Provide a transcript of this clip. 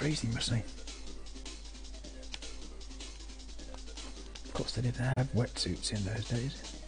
freezing, must they? Of course, they didn't have wetsuits in those days.